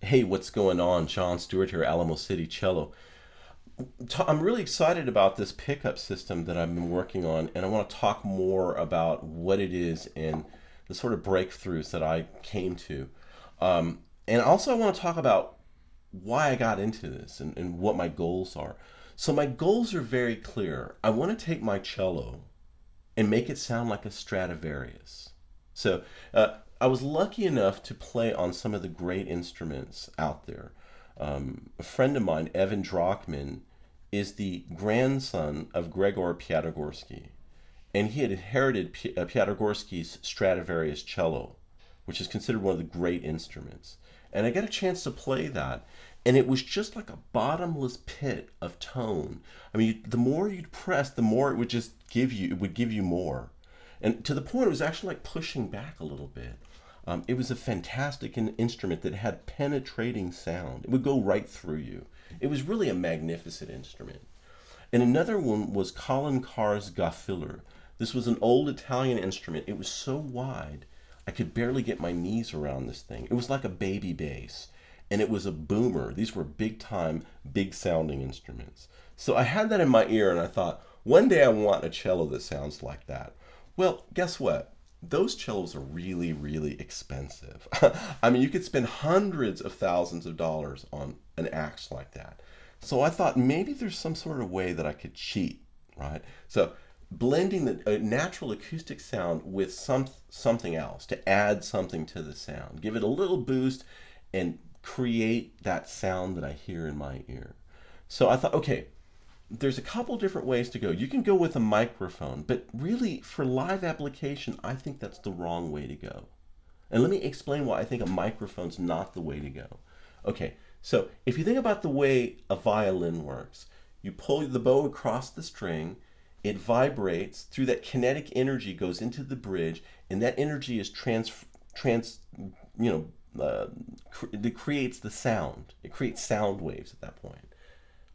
Hey, what's going on? John Stuart here, Alamo City Cello. I'm really excited about this pickup system that I've been working on, and I want to talk more about what it is and the sort of breakthroughs that I came to. Um, and also, I want to talk about why I got into this and, and what my goals are. So, my goals are very clear. I want to take my cello and make it sound like a Stradivarius. So, uh, I was lucky enough to play on some of the great instruments out there. Um, a friend of mine, Evan Drachman, is the grandson of Gregor Piatigorsky, and he had inherited P- uh, Piatigorsky's Stradivarius cello, which is considered one of the great instruments. And I got a chance to play that, and it was just like a bottomless pit of tone. I mean, the more you'd press, the more it would just give you, it would give you more. And to the point, it was actually like pushing back a little bit. Um, it was a fantastic instrument that had penetrating sound. It would go right through you. It was really a magnificent instrument. And another one was Colin Carr's Goffriller. This was an old Italian instrument. It was so wide, I could barely get my knees around this thing. It was like a baby bass, and it was a boomer. These were big time, big sounding instruments. So I had that in my ear, and I thought, one day I want a cello that sounds like that. Well, guess what? Those cellos are really, really expensive. I mean, you could spend hundreds of thousands of dollars on an axe like that. So I thought maybe there's some sort of way that I could cheat, right? So blending the natural acoustic sound with some something else to add something to the sound, give it a little boost, and create that sound that I hear in my ear. So I thought, okay, there's a couple different ways to go. You can go with a microphone, but really for live application, I think that's the wrong way to go. And let me explain why I think a microphone's not the way to go. Okay, so if you think about the way a violin works, you pull the bow across the string, it vibrates through that kinetic energy goes into the bridge, and that energy is trans, trans you know, uh, it creates the sound. It creates sound waves at that point.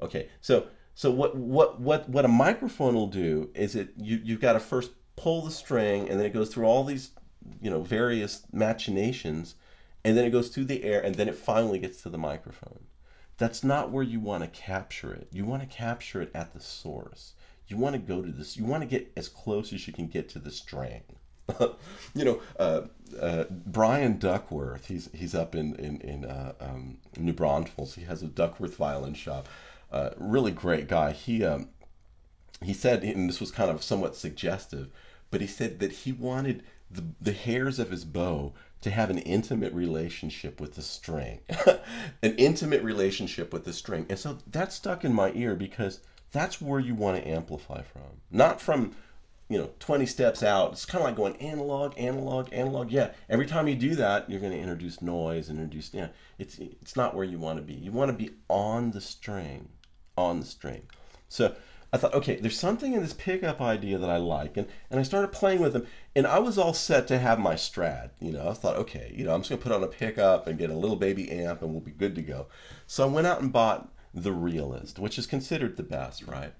Okay, so so what what what what a microphone will do is it you you've got to first pull the string and then it goes through all these you know various machinations and then it goes through the air and then it finally gets to the microphone. That's not where you want to capture it. You want to capture it at the source. You want to go to this. You want to get as close as you can get to the string. you know, uh, uh, Brian Duckworth. He's he's up in in in uh, um, New Braunfels. He has a Duckworth violin shop uh, really great guy. He um, he said, and this was kind of somewhat suggestive, but he said that he wanted the, the hairs of his bow to have an intimate relationship with the string, an intimate relationship with the string, and so that stuck in my ear because that's where you want to amplify from, not from you know 20 steps out. It's kind of like going analog analog analog. Yeah every time you do that you're going to introduce noise and introduce yeah it's it's not where you want to be. You want to be on the string on the string. So I thought, okay, there's something in this pickup idea that I like, and, and I started playing with them, and I was all set to have my Strad. You know, I thought, okay, you know, I'm just gonna put on a pickup and get a little baby amp, and we'll be good to go. So I went out and bought the Realist, which is considered the best, right?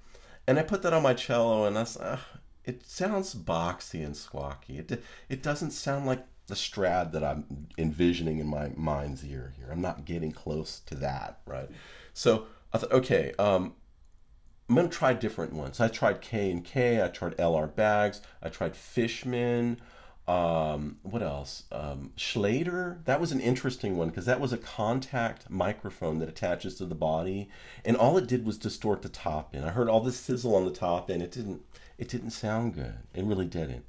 And I put that on my cello, and I uh, it sounds boxy and squawky. It it doesn't sound like the Strad that I'm envisioning in my mind's ear here. I'm not getting close to that, right? So I thought, okay, um, I'm gonna try different ones. I tried K and K. I tried LR Baggs, I tried Fishman. Um, what else? Um, Schertler. That was an interesting one because that was a contact microphone that attaches to the body, and all it did was distort the top end. I heard all this sizzle on the top end. It didn't. It didn't sound good. It really didn't.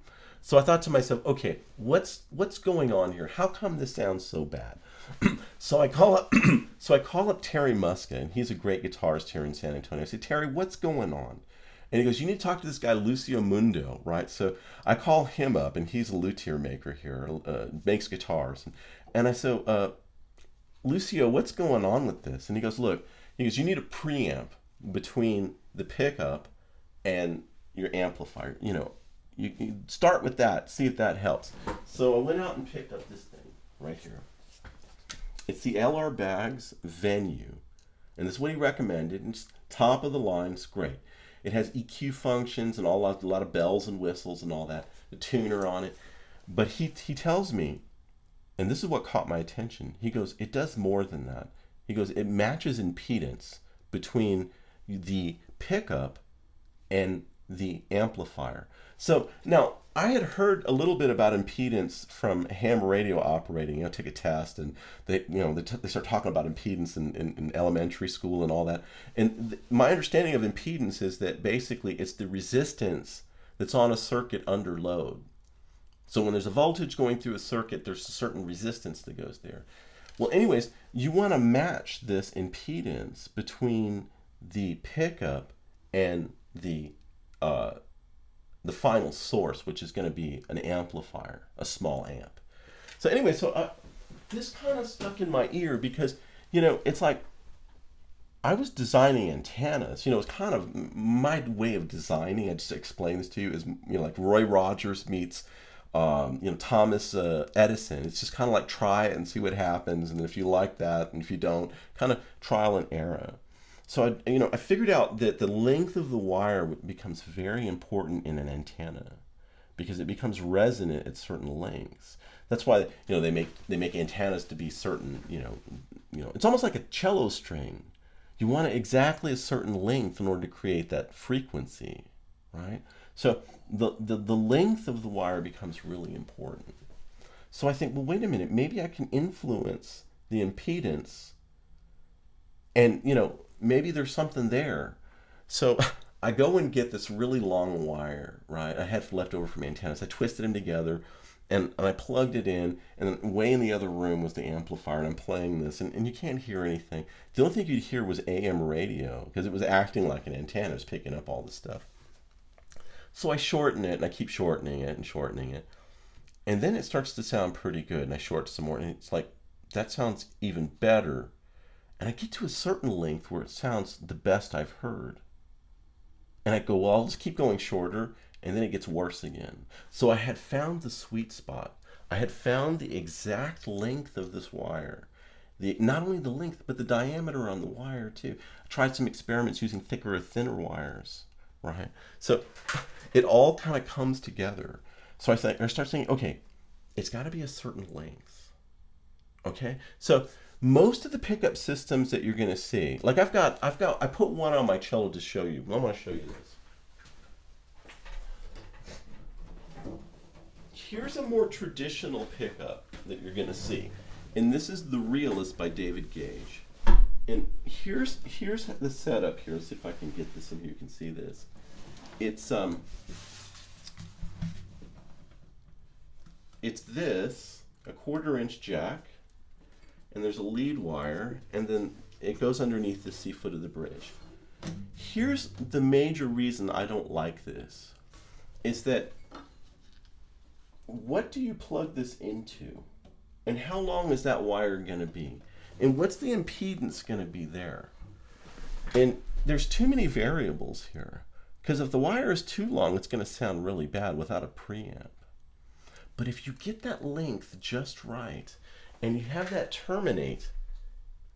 So I thought to myself, okay, what's what's going on here? How come this sounds so bad? so I call up so I call up Terry Muska, and he's a great guitarist here in San Antonio. I say, Terry, what's going on? And he goes, You need to talk to this guy, Lucio Mundo, right? So I call him up, and he's a luthier maker here, uh, makes guitars. And, and I say, uh, Lucio, what's going on with this? And he goes, Look, he goes, You need a preamp between the pickup and your amplifier. You know, you, can start with that, see if that helps. So I went out and picked up this thing right here. It's the LR Baggs Venue. And this is what he recommended. It's top of the line. It's great. It has EQ functions and all a lot of bells and whistles and all that. The tuner on it. But he, he tells me and this is what caught my attention. He goes, it does more than that. He goes, it matches impedance between the pickup and the amplifier. So now I had heard a little bit about impedance from ham radio operating. You know, take a test, and they, you know, they, they start talking about impedance in, in, in, elementary school and all that. And my understanding of impedance is that basically it's the resistance that's on a circuit under load. So when there's a voltage going through a circuit, there's a certain resistance that goes there. Well, anyways, you want to match this impedance between the pickup and the the final source, which is going to be an amplifier, a small amp. So anyway, so uh, this kind of stuck in my ear because you know it's like I was designing antennas. You know, it's kind of my way of designing. I just explain this to you is you know like Roy Rogers meets um, you know Thomas uh, Edison. It's just kind of like try it and see what happens, and if you like that, and if you don't, kind of trial and error. So I, you know, I figured out that the length of the wire becomes very important in an antenna because it becomes resonant at certain lengths. That's why you know they make they make antennas to be certain. You know, you know, it's almost like a cello string. You want it exactly a certain length in order to create that frequency, right? So the, the, the length of the wire becomes really important. So I think, well, wait a minute, maybe I can influence the impedance and, you know, maybe there's something there. So I go and get this really long wire, right? I had left over from antennas. I twisted them together and, and I plugged it in, and way in the other room was the amplifier, and I'm playing this, and, and you can't hear anything. The only thing you'd hear was AM radio because it was acting like an antenna, it was picking up all the stuff. So I shorten it, and I keep shortening it and shortening it. And then it starts to sound pretty good, and I short some more, and it's like, that sounds even better and I get to a certain length where it sounds the best I've heard. And I go, well, I'll just keep going shorter, and then it gets worse again. So I had found the sweet spot. I had found the exact length of this wire. The, not only the length, but the diameter on the wire too. I tried some experiments using thicker or thinner wires, right? So it all kind of comes together. So I, think, I start saying, okay, it's got to be a certain length. Okay, so most of the pickup systems that you're going to see, like I've got, I've got, I put one on my cello to show you. I want to show you this. Here's a more traditional pickup that you're going to see, and this is the Realist by David Gage. And here's here's the setup here. Let's see if I can get this in here. You can see this. It's um. It's this a quarter inch jack and there's a lead wire, and then it goes underneath the C foot of the bridge. Here's the major reason I don't like this, is that what do you plug this into? And how long is that wire going to be? And what's the impedance going to be there? And there's too many variables here. Because if the wire is too long, it's going to sound really bad without a preamp. But if you get that length just right, and you have that terminate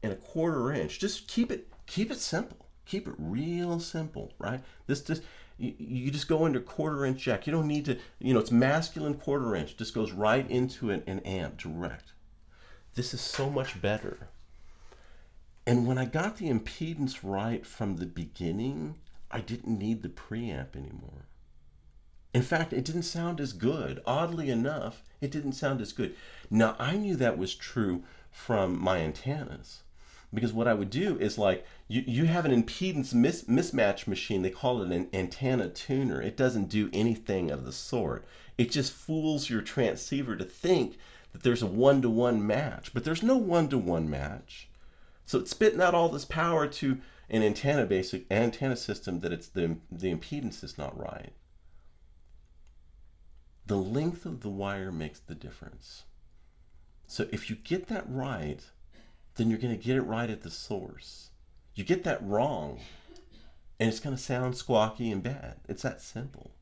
in a quarter inch, just keep it keep it simple. Keep it real simple, right? This just you, you just go into quarter inch jack. You don't need to, you know, it's masculine quarter inch. Just goes right into an, an amp direct. This is so much better. And when I got the impedance right from the beginning, I didn't need the preamp anymore. In fact, it didn't sound as good. Oddly enough, it didn't sound as good. Now, I knew that was true from my antennas because what I would do is like you, you have an impedance mis- mismatch machine. They call it an antenna tuner. It doesn't do anything of the sort. It just fools your transceiver to think that there's a one to one match, but there's no one to one match. So it's spitting out all this power to an antenna basic antenna system that it's the the impedance is not right. The length of the wire makes the difference. So if you get that right, then you're going to get it right at the source. You get that wrong, and it's going to sound squawky and bad. It's that simple.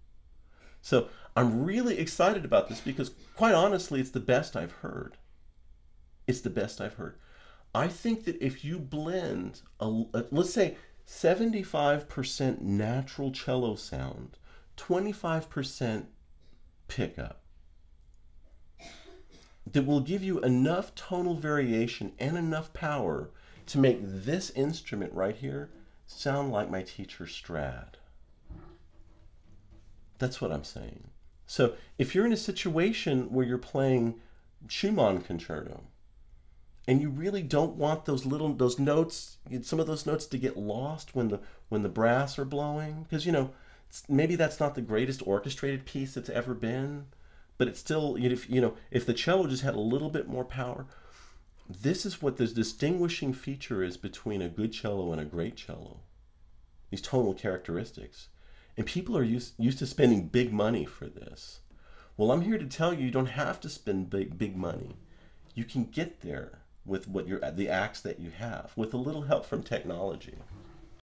So I'm really excited about this because, quite honestly, it's the best I've heard. It's the best I've heard. I think that if you blend, a, a, uh, let's say 75% natural cello sound, 25% pickup. that will give you enough tonal variation and enough power to make this instrument right here sound like my teacher Strad. That's what I'm saying. So if you're in a situation where you're playing Schumann concerto and you really don't want those little those notes some of those notes to get lost when the when the brass are blowing because you know maybe that's not the greatest orchestrated piece that's ever been but it's still if you know if the cello just had a little bit more power this is what the distinguishing feature is between a good cello and a great cello these tonal characteristics and people are used, used to spending big money for this. Well, I'm here to tell you you don't have to spend big, big money. You can get there with what you're, the acts that you have, with a little help from technology.